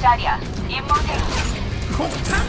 자리야. 임무 대기. 폭탄